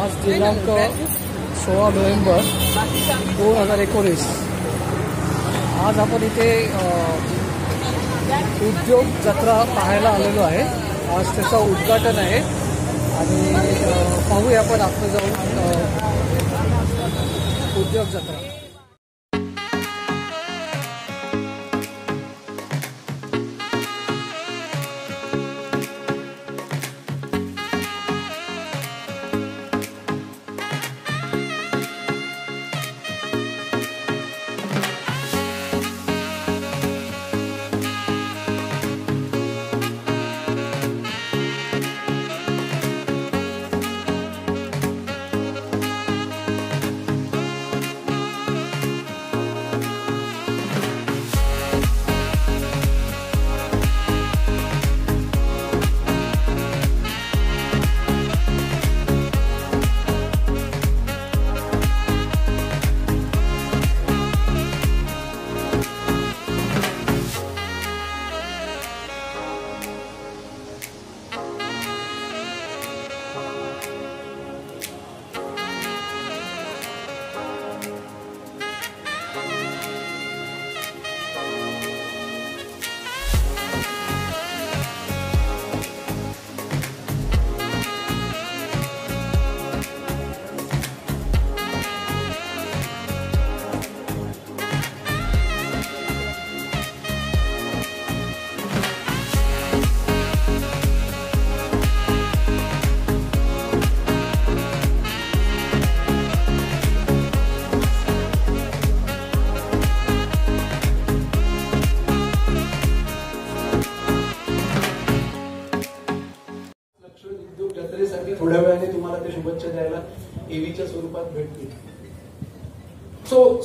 आज दिनांक सोळा नोव्हेंबर दोन हजार एकोणीस. आज आपण इथे उद्योग जत्रा पाहायला आलेलो आहे. आज त्याचं उद्घाटन आहे. आणि पाहूया आपण आपलं जाऊन उद्योग जत्रा.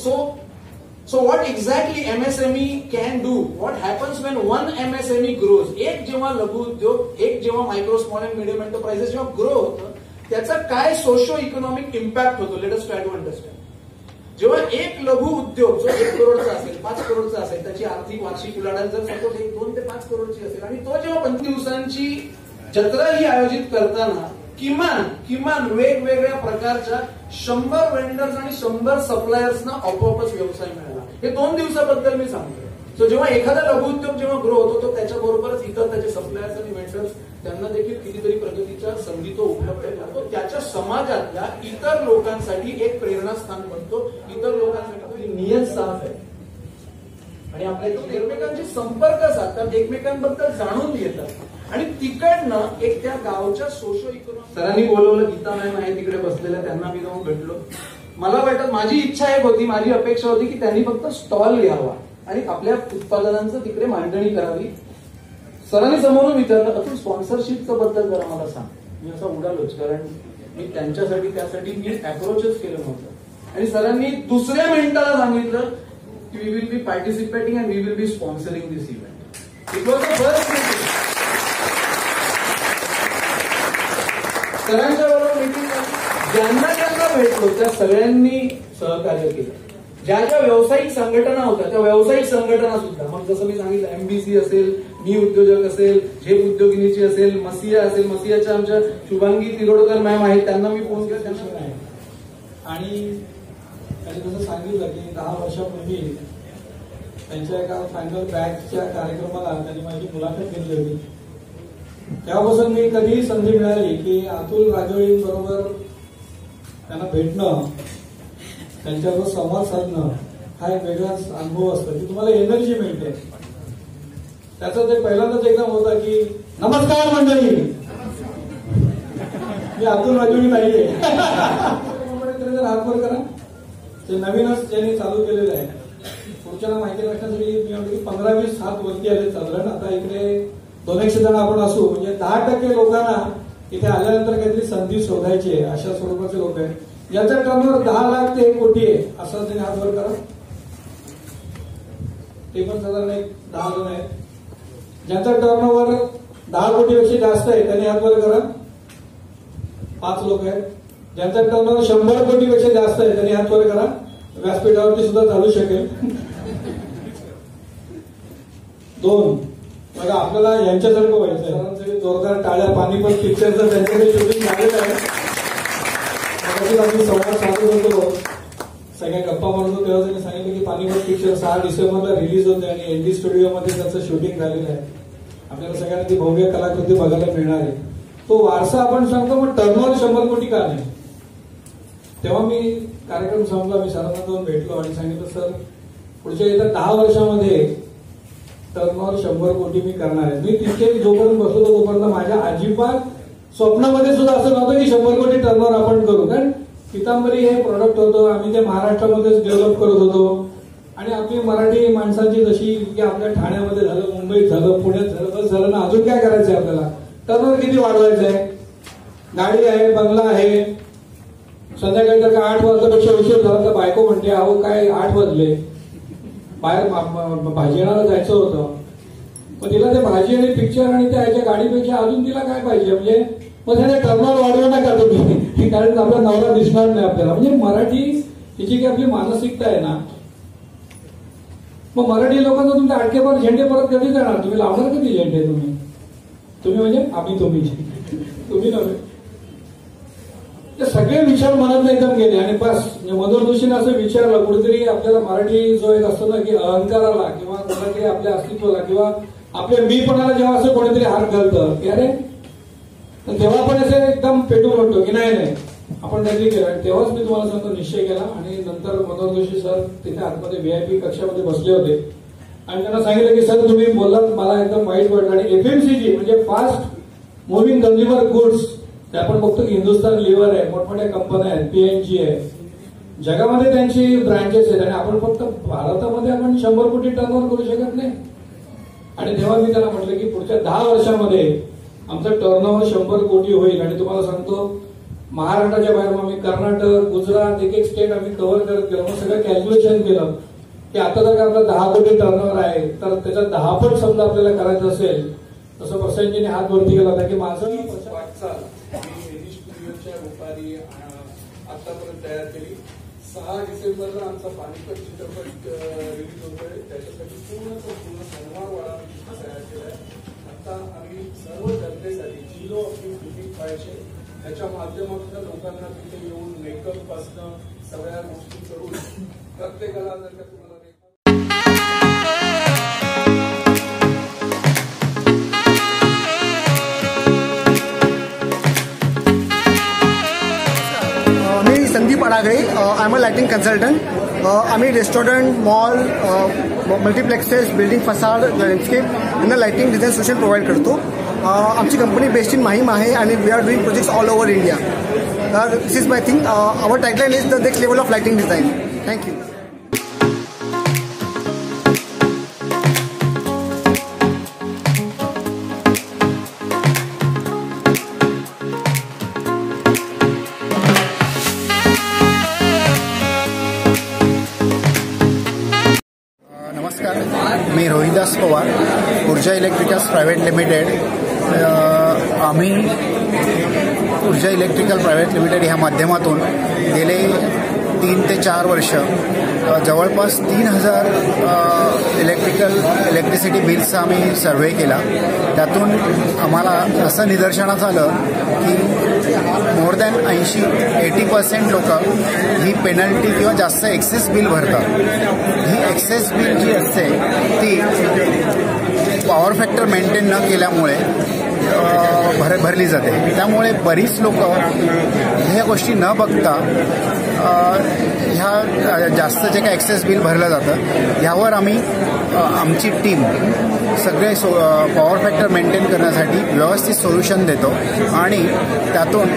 So so what exactly MSME can can do happens happens when one grows? Grows एक जेव्हा लघु उद्योग एक जेव्हा micro small and medium enterprises जेव्हा ग्रो होतं त्याचा काय सोशो इकॉनॉमिक इम्पॅक्ट होतो? Let us try to understand जेव्हा एक लघु उद्योग जो एक करोडचा असेल पाच करोडचा असेल त्याची आर्थिक वार्षिक उलाढाल जर सपोज एक दोन ते पाच करोडची असेल. आणि तो जेव्हा पंच दिवसांची जत्रा ही आयोजित करताना किमान किमान वेगवेगळ्या प्रकारच्या शंभर वेंडर्स आणि शंभर सप्लायर्सना आपोआपच व्यवसाय मिळाला. हे दोन दिवसाबद्दल मी सांगतो सो जेव्हा एखादा लघु उद्योग जेव्हा ग्रो होतो तो त्याच्याबरोबरच इतर त्याचे सप्लायर्स आणि वेंडर्स त्यांना देखील कितीतरी प्रगतीच्या संधी तो उपलब्ध करतो त्याच्या समाजातल्या इतर लोकांसाठी एक प्रेरणास्थान बनतो. इतर लोकांसाठी नियत साफ आहे. आणि आपल्या इथे एकमेकांशी संपर्क साधतात एकमेकांबद्दल जाणून घेतात. आणि तिकडनं एक त्या गावच्या सोशो इकॉनॉमिक सरांनी बोलवलं गीता मॅम आहे तिकडे बसलेल्या त्यांना मी जाऊन भेटलो. मला वाटत माझी इच्छा एक होती माझी अपेक्षा होती की त्यांनी फक्त स्टॉल घ्यावा आणि आपल्या उत्पादनांचं तिकडे मांडणी करावी. सरांनी समोरून विचारलं अजून स्पॉन्सरशिपचं बद्दल जरा मला सांग. मी असं उडालोच कारण मी त्यांच्यासाठी त्यासाठी मी अप्रोचच केलं नव्हतं. आणि सरांनी दुसऱ्या मिनिटाला सांगितलं की we will be participating and we will be sponsoring this event it was a first सरांच्या बरोबर मीटिंग ज्यांना ज्यांना भेटलो त्या सगळ्यांनी सहकार्य केलं. ज्या ज्या व्यावसायिक संघटना होत्या त्या व्यावसायिक संघटना सुद्धा. मग जसं मी सांगितलं एमबीसी असेल मी उद्योजक असेल झेप उद्योगिनीची असेल मसिया असेल मसियाच्या आमच्या शुभांगी तिरोडकर मॅम आहेत त्यांना मी फोन केला त्यांना आणि त्यांनी जसं सांगितलं की दहा वर्षापूर्वी त्यांच्या एका फायनल बॅचच्या कार्यक्रमाला त्यांनी माझी मुलाखत घेतली होती. तेव्हापासून मी कधीही संधी मिळाली की अतुल राजवळींबरोबर त्यांना भेटणं त्यांच्याबरोबर संवाद साधणं हा एक वेगळाच अनुभव असतो की तुम्हाला एनर्जी मिळते. त्याचा ते पहिल्यांदाच एकदम होता की नमस्कार मंडळी! मी अतुल राजोळी नाहीये. हातभर करा. ते नवीनच ज्यांनी चालू केलेलं आहे. पुढच्याला माहिती राखण्यासाठी मी पंधरा वीस हात वरती आले साधारण आता इकडे दोन एकशे जण आपण असू. म्हणजे दहा टक्के लोकांना इथे आल्यानंतर काहीतरी संधी शोधायची आहे अशा स्वरूपाचे लोक आहेत. याचा टर्नओव्हर दहा लाख ते एक कोटी आहे असं त्यांनी हात वर करा. ते पण साधारण एक दहा जण आहेत. ज्यांचा टर्नओव्हर दहा कोटीपेक्षा जास्त आहे त्यांनी हात वर करा. पाच लोक आहेत. ज्यांचा टर्नओव्हर शंभर कोटीपेक्षा जास्त आहे त्यांनी हात वर करा. व्यासपीठावरती सुद्धा चालू शकेल. दोन. बघा आपल्याला यांच्यासारखं व्हायचं आहे सरांसाठी जोरदार टाळ्या पाणी पण पिक्चरचं त्यांच्याकडे शूटिंग झालेलं आहे. आम्ही संवाद साधत होतो सगळ्या गप्पा म्हणतो तेव्हा त्यांनी सांगितलं की पाणीपत पिक्चर सहा डिसेंबरला रिलीज होते आणि एनडी स्टुडिओमध्ये त्याचं शूटिंग झालेलं आहे. आपल्याला सगळ्यांना ती भव्य कलाकृती बघायला मिळणार आहे. तो वारसा आपण सांगतो मग टर्नओव्हर शंभर कोटी का नाही? तेव्हा मी कार्यक्रम संपला. मी सरांना जाऊन भेटलो आणि सांगितलं सर पुढच्या येत्या दहा वर्षामध्ये टर्नओव्हर शंभर कोटी मी करणार आहे. मी तिथे जोपर्यंत बसलो तोपर्यंत माझ्या अजिबात स्वप्नामध्ये सुद्धा असं नव्हतं की शंभर कोटी टर्नओव्हर आपण करू. कारण पितांबरी हे प्रोडक्ट होतं. आम्ही ते महाराष्ट्रामध्येच डेव्हलप करत होतो. आणि आपली मराठी माणसांची जशी की आपल्या ठाण्यामध्ये झालं मुंबईत झालं पुण्यात झालं बस झालं ना अजून काय करायचं आहे आपल्याला? टर्नओव्हर किती वाढवायचं आहे? गाडी आहे बंगला आहे. संध्याकाळी जर का आठ वाजल्यापेक्षा उशीर झाला तर बायको म्हणते अहो काय आठ वाजले? बाहेर भाजी आणायला जायचं होतं. मग तिला ते भाजी आणि पिक्चर आणि त्या ह्याच्या गाडीपेक्षा अजून तिला काय पाहिजे? म्हणजे मग त्याने टर्नर वाढवू नका तुम्ही. कारण आपला नवरा दिसणार नाही आपल्याला. म्हणजे मराठी तिची जी काही आपली मानसिकता आहे ना मग मराठी लोकांना तुमचे अडकेवर झेंडे परत कधी जाणार? तुम्ही लावणार कधी झेंडे तुम्ही? तुम्ही म्हणजे आम्ही तुम्ही तुम्ही नव्हे. ते सगळे विचार मनात एकदम गेले. आणि बस म्हणजे मधुर जोशीने असं विचारलं कुठेतरी आपल्याला मराठी जो एक असतो ना की अहंकाराला किंवा कुठेतरी आपल्या अस्तित्वाला किंवा आपल्या मीपणाला जेव्हा असं कोणीतरी हात घालतं की अरे तेव्हा आपण असे एकदम पेटून म्हणतो की नाही नाही. आपण काहीतरी केलं. आणि तेव्हाच मी तुम्हाला सांगतो निश्चय केला. आणि नंतर मनोहर जोशी सर तिथे आतमध्ये व्हीआयपी कक्षामध्ये बसले होते. आणि त्यांना सांगितलं की सर तुम्ही बोललात मला एकदम वाईट वाटलं. आणि एफएमसीजी म्हणजे फास्ट मुव्हिंग कन्झ्युमर गुड्स ते आपण बघतो की हिंदुस्थान लिव्हर आहे मोठमोठ्या कंपन्या आहेत पीएनजी आहे. जगामध्ये त्यांची ब्रँचेस आहेत आणि आपण फक्त भारतामध्ये आपण शंभर कोटी टर्नओव्हर करू शकत नाही. आणि तेव्हा मी त्याला म्हटलं की पुढच्या दहा वर्षामध्ये आमचं टर्नओव्हर शंभर कोटी होईल. आणि तुम्हाला सांगतो महाराष्ट्राच्या बाहेर मग आम्ही कर्नाटक गुजरात एक एक स्टेट आम्ही कव्हर करत गेलो. मग सगळं कॅल्क्युलेशन केलं की आता जर का आपला दहा कोटी टर्नओव्हर आहे तर त्याच्यात दहा पट समजा आपल्याला करायचं असेल तसं प्रसंजीने हात वरती केला होता की माझं वाटचाल मी स्टुडिओच्या रुपारी आतापर्यंत तयार केली. सहा डिसेंबरला आमचा पानिपत चित्रपट रिलीज होतोय. त्याच्यासाठी पूर्ण पूर्ण संवाद वाडा तयार तयार केलाय. आता आम्ही सर्व जनतेसाठी झिरो आपली बुकिंग पाहिजे. त्याच्या माध्यमातून लोकांना तिथे येऊन मेकअप पासनं सगळ्या गोष्टी करून प्रत्येकाला जर Sandeep Adagale I am a lighting consultant आम्ही restaurant mall multiplexes building facade landscape यांना लायटिंग डिझाईन सोशल प्रोव्हाइड करतो. आमची कंपनी बेस्ड इन माहीम आहे आणि we are doing projects all over India तर this is my thing our tagline is the next level of lighting design thank you me Rohidas Pawar Urja electricals private limited. आम्ही ऊर्जा electrical private limited ह्या माध्यमातून गेले तीन ते चार वर्ष. जवळपास तीन हजार इलेक्ट्रिकल इलेक्ट्रिसिटी बिल्सचा आम्ही सर्व्हे केला. त्यातून आम्हाला असं निदर्शनास आलं की मोर दॅन ऐंशी एटी पर्सेंट लोक ही पेनल्टी किंवा जास्त एक्सेस बिल भरतात. ॲक्सेस बिल जी असते ती पॉवर फॅक्टर मेंटेन न केल्यामुळे भर भरली जाते. त्यामुळे बरीच लोक ह्या गोष्टी न बघता ह्या जास्त जे काय ॲक्सेस बिल भरलं जातं ह्यावर आम्ही आमची टीम सगळे सो पॉवर फॅक्टर मेंटेन करण्यासाठी व्यवस्थित सोल्युशन देतो. आणि त्यातून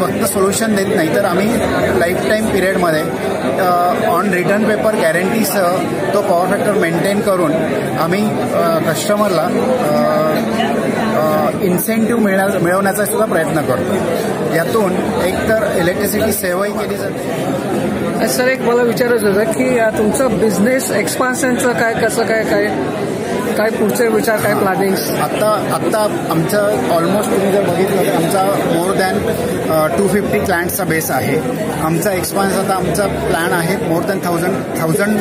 फक्त सोल्युशन देत नाही तर आम्ही लाईफ टाईम पिरियडमध्ये ऑन रिटर्न पेपर गॅरंटीसह तो पॉवर फॅक्टर मेंटेन करून आम्ही कस्टमरला इन्सेंटिव्ह मिळण्या मिळवण्याचा सुद्धा प्रयत्न करतो. यातून एकतर इलेक्ट्रिसिटी सेवाही केली जाते. सर एक मला विचारायचं होतं की तुमचं बिझनेस एक्सपान्शनचं काय कसं काय काय काय पुढचे विचार काय प्लॅनिंग्स आत्ता आत्ता आमचं ऑलमोस्ट तुम्ही जर बघितलं तर आमचा मोर दॅन टू फिफ्टी क्लायंट्सचा बेस आहे. आमचा एक्सपान्स आता आमचा प्लॅन आहे मोर दॅन थाउजंड थाउजंड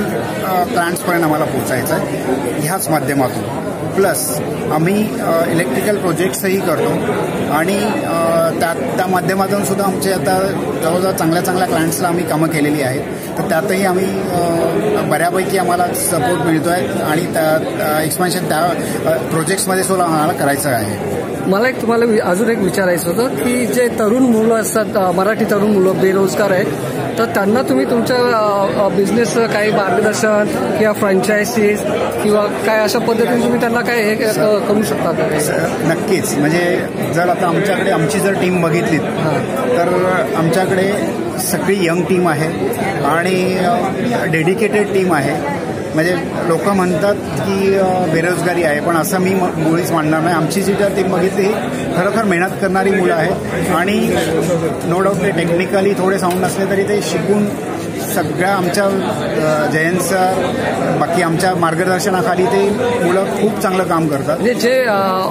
क्लायंट्सपर्यंत आम्हाला पोचायचं आहे. ह्याच माध्यमातून. प्लस आम्ही इलेक्ट्रिकल प्रोजेक्ट्सही करतो. आणि त्या त्या माध्यमातून सुद्धा आमचे आता जवळजवळ चांगल्या चांगल्या क्लायंट्सला आम्ही कामं केलेली आहेत. तर त्यातही आम्ही बऱ्यापैकी आम्हाला सपोर्ट मिळतो आहे आणि त्या एक्सपान्शन त्या प्रोजेक्ट्समध्ये सुद्धा आम्हाला करायचं आहे. मला एक तुम्हाला अजून एक विचारायचं होतं की जे तरुण मुलं असतात मराठी तरुण मुलं बेरोजगार आहेत तर त्यांना तुम्ही तुमच्या बिझनेस काही मार्गदर्शन किंवा फ्रँचायसीज किंवा काय अशा पद्धतीने तुम्ही त्यांना काय हे क- करू शकता नक्कीच. म्हणजे जर आता आमच्याकडे आमची जर टीम बघितलीत. तर आमच्याकडे सगळी यंग टीम आहे आणि डेडिकेटेड टीम आहे. म्हणजे लोक म्हणतात की बेरोजगारी आहे पण असं मी म- मुळीच मानणार नाही. आमची जी टीम बघितली खरोखर मेहनत करणारी मुलं आहेत. आणि नो डाऊट ते टेक्निकली थोडे साऊंड असले तरी ते शिकून सगळ्या आमच्या जयंत सर बाकी आमच्या मार्गदर्शनाखाली ते मुलं खूप चांगलं काम करतात. म्हणजे जे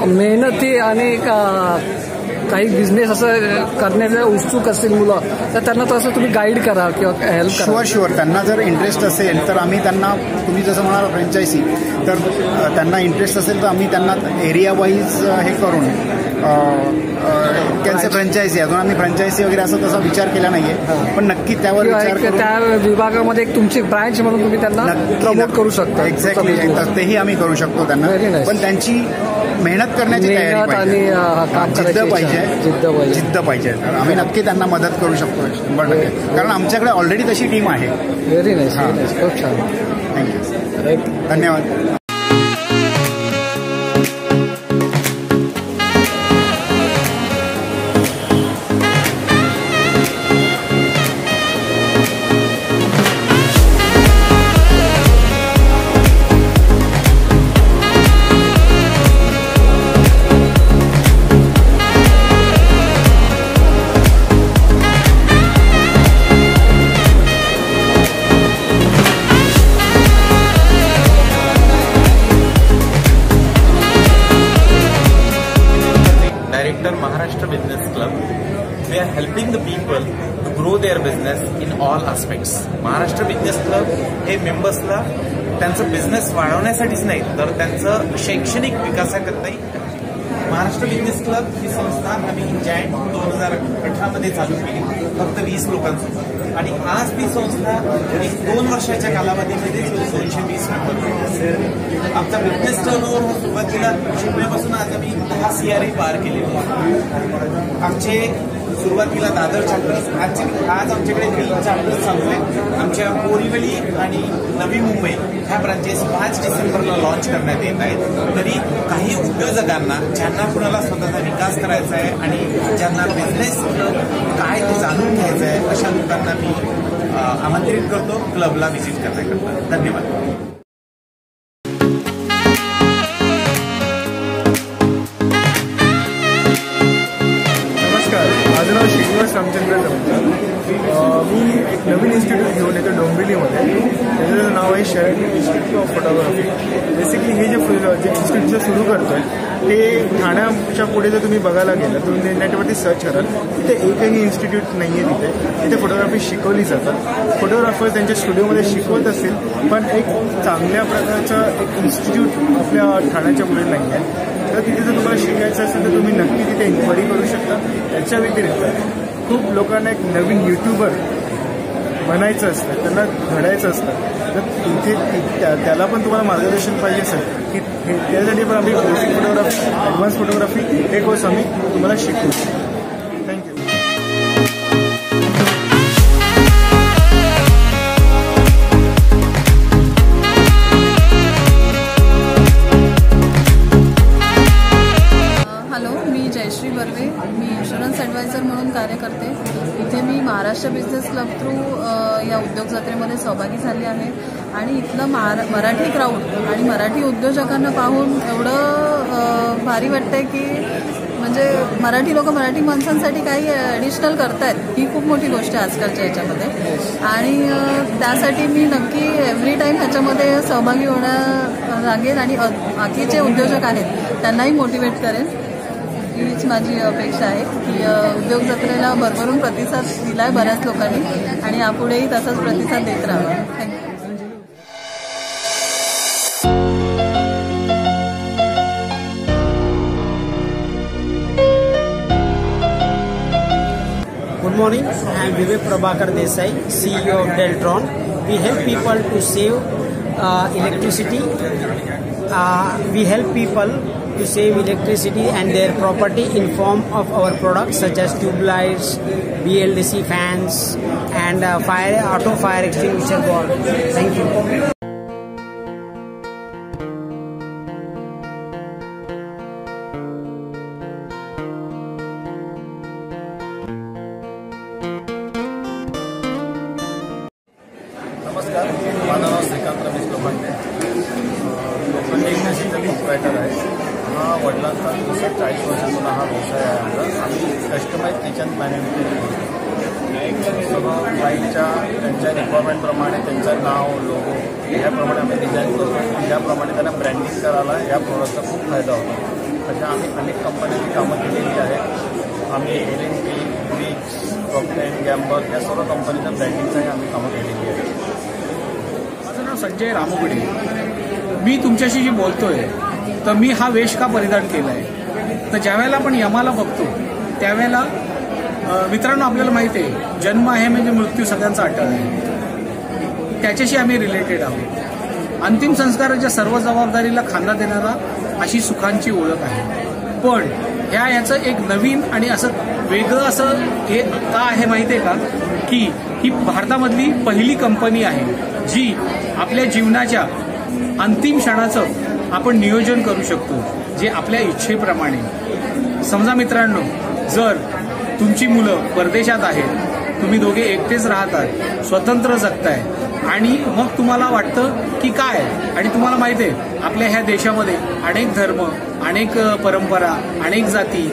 मेहनती आणि काही बिझनेस असं करण्याचे उत्सुक असतील मुलं तर त्यांना तसं तुम्ही गाईड करा किंवा हेल्प करा. शुअर शुअर त्यांना जर इंटरेस्ट असेल तर आम्ही त्यांना तुम्ही जसं म्हणाल फ्रँचायसी तर त्यांना इंटरेस्ट असेल तर आम्ही त्यांना एरिया वाईज हे करून त्यांचे फ्रँचायसी अजून आम्ही फ्रँचायसी वगैरे असं तसा विचार केला नाहीये. पण नक्की त्यावर विचार त्या विभागामध्ये एक तुमची ब्रांच म्हणून तुम्ही त्यांना प्रमोट करू शकता. एक्झॅक्टली तेही आम्ही करू शकतो त्यांना. पण त्यांची मेहनत करण्याची तयारी जिद्द पाहिजे. जिद्द पाहिजे. आम्ही नक्की त्यांना मदत करू शकतो. शंभर टक्के. कारण आमच्याकडे ऑलरेडी तशी टीम आहे. व्हेरी नाईस खूप छान. थँक्यू धन्यवाद. बिझनेस नाही तर त्यांचं शैक्षणिक विकासाकरताही महाराष्ट्र बिझनेस क्लब ही संस्था आम्ही जॅन दोन हजार अठरामध्ये चालू केली फक्त वीस लोकांसोबत आणि आज ती संस्था एक दोन वर्षाच्या कालावधीमध्ये दोनशे वीस आमचा बिझनेस टर्नओव्हर हा सुरुवातीला शून्यापासून आज आम्ही दहा सी आर पार केलेले आमचे सुरुवातीला दादर चॅप्टर्स आज आज आमच्याकडे तीन चॅप्टर्स चालू आहेत. आमच्या बोरीवली आणि नवी मुंबई ह्या ब्रांचेस पाच डिसेंबरला लॉन्च करण्यात येत आहेत. तरी काही उद्योजकांना ज्यांना कुणाला स्वतःचा विकास करायचा आहे आणि ज्यांना बिझनेस काय ते जाणून घ्यायचं आहे अशा लोकांना मी आमंत्रित करतो. क्लबला व्हिजिट करण्याकरता. धन्यवाद. रामचंद्र मी एक नवीन इन्स्टिट्यूट घेऊन येतो डोंबिवलीमध्ये. त्याचं नाव आहे शरण इन्स्टिट्यूट ऑफ फोटोग्राफी बेसिकली हे जे जे इन्स्टिट्यूट सुरू करतोय ते ठाण्याच्या पुढे जर तुम्ही बघायला गेलं तुम्ही नेटवरती सर्च कराल तिथे एकही इन्स्टिट्यूट नाही आहे तिथे. तिथे फोटोग्राफी शिकवली जातात. फोटोग्राफर त्यांच्या स्टुडिओमध्ये शिकवत असतील पण एक चांगल्या प्रकारचं एक इन्स्टिट्यूट आपल्या ठाण्याच्या पुढे नाही आहे तर तिथे जर तुम्हाला शिकायचं असेल तर तुम्ही नक्की तिथे इन्क्वायरी करू शकता. त्याच्या व्यतिरिक्त खूप लोकांना एक नवीन युट्यूबर बनायचं असतं त्यांना घडायचं असतं. तर तिथे त्या- त्याला पण तुम्हाला मार्गदर्शन पाहिजे असेल की हे- त्यासाठी पण आम्ही बेसिक फोटोग्राफी ॲडव्हान्स फोटोग्राफी हे कोर्स आम्ही तुम्हाला शिकवू. महारा मराठी क्राऊड आणि मराठी उद्योजकांना पाहून एवढं भारी वाटतंय की म्हणजे मराठी लोक मराठी माणसांसाठी काही ॲडिशनल करतायत ही खूप मोठी गोष्ट आहे आजकालच्या ह्याच्यामध्ये आणि त्यासाठी मी नक्की एव्हरी टाईम ह्याच्यामध्ये सहभागी होण्या लागेल आणि अ- बाकीचे उद्योजक आहेत त्यांनाही मोटिवेट करेन. हीच माझी अपेक्षा आहे की उद्योग जत्रेला भरभरून प्रतिसाद दिला आहे बऱ्याच लोकांनी आणि यापुढेही तसाच प्रतिसाद देत राहावा. Thank you morning. I am Vivek Prabhakar Desai, CEO of Deltron. We help people to save uh, electricity. Uh, we help people to save electricity and their property in form of our products such as tube lights, BLDC fans, and uh, fire auto fire extinguisher board. Thank you. वडिलांचा दुसरा चाळीस वर्षाचा हा व्यवसाय आहे आमचा. आम्ही customise kitchen management सगळं लाईटच्या त्यांच्या रिक्वायरमेंटप्रमाणे त्यांचं नाव लोगो ह्याप्रमाणे आम्ही डिझाईन करतो याप्रमाणे त्यांना ब्रँडिंग करायला या प्रोडक्टचा खूप फायदा होतो. तशा आम्ही अनेक कंपन्यांची कामं केलेली आहेत. आम्ही L N T Brics Procter Gamble या सर्व कंपनीच्या ब्रँडिंगचाही आम्ही कामं केलेली आहे माझं नाव संजय रामोगडे. मी तुमच्याशी जी बोलतोय तर मी हा वेश का परिधान केला आहे तर ज्यावेळेला आपण यमाला बघतो त्यावेळेला मित्रांनो आपल्याला माहिती आहे जन्म आहे म्हणजे मृत्यू सगळ्यांचा अटळ आहे. त्याच्याशी आम्ही रिलेटेड आहोत. अंतिम संस्काराच्या सर्व जबाबदारीला खांदा देणारा अशी सुखांची ओळख आहे. पण ह्या याचं एक नवीन आणि असं वेगळं असं हे का आहे माहिती आहे का? की ही भारतामधली पहिली कंपनी आहे जी आपल्या जीवनाच्या अंतिम क्षणाचं आपण नियोजन करू शकतो जे आपल्या इच्छेप्रमाणे. समजा मित्रांनो जर तुमची मुलं परदेशात आहेत तुम्ही दोघे एकटेच राहतात स्वतंत्र जगताय आणि मग तुम्हाला वाटतं की काय? आणि तुम्हाला माहिती आहे आपल्या ह्या देशामध्ये अनेक धर्म अनेक परंपरा अनेक जाती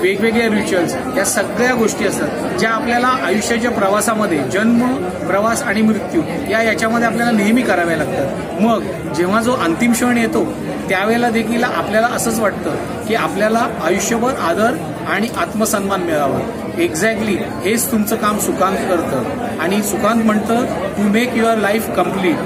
वेगवेगळ्या रिच्युअल्स या सगळ्या गोष्टी असतात ज्या आपल्याला आयुष्याच्या प्रवासामध्ये जन्म प्रवास आणि मृत्यू या याच्यामध्ये आपल्याला नेहमी कराव्या लागतात. मग जेव्हा जो अंतिम क्षण येतो त्यावेळेला देखील आपल्याला असंच वाटतं की आपल्याला आयुष्यभर आदर आणि आत्मसन्मान मिळावा. एक्झॅक्टली हेच तुमचं काम सुकांत करतं. आणि सुकांत म्हणतं to make your life complete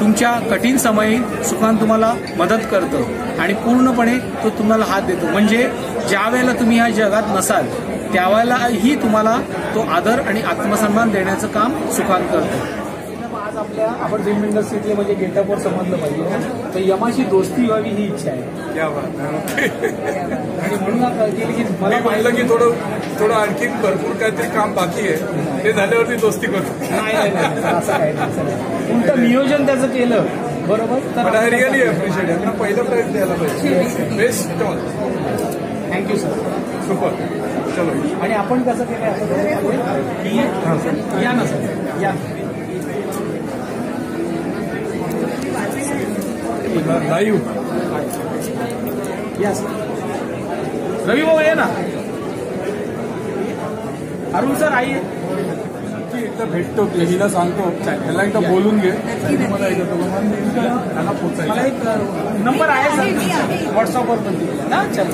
तुमच्या कठीण समयी सुखान तुम्हाला मदत करतं आणि पूर्णपणे तो तुम्हाला हात देतो. म्हणजे ज्या वेळेला तुम्ही ह्या जगात नसाल त्यावेळेलाही तुम्हाला तो आदर आणि आत्मसन्मान देण्याचं काम सुखान करतं. आपल्या आपण फिल्म इंडस्ट्रीतले म्हणजे गेटअपवर समजलं पाहिजे. तर यमाशी दोस्ती व्हावी ही इच्छा आहे. आणि म्हणून की मला म्हणलं की थोडं थोडं आणखी भरपूर काहीतरी काम बाकी आहे. ते झाल्यावरती दोस्ती करतो नाही असं. उलटं नियोजन त्याचं केलं. बरोबर? आय रिअली अप्रिशिएट यांना पहिलं प्राईज द्यायला पाहिजे. Best all thank you sir super चलो. आणि आपण कसं केलं असं? की- या ना सर या. लाईव्ह या रवि भाऊ ये ना? अरुण सर आई एकदा भेटतो हिला सांगतो त्याला एकदा बोलून घे मला तो एक नंबर आहे सर व्हॉट्सअपवर पण ना चल